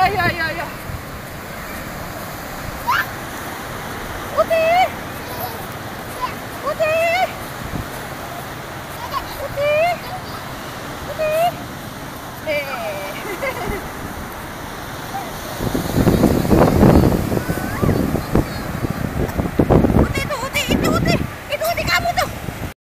やいやいやいや。おておておておてねえ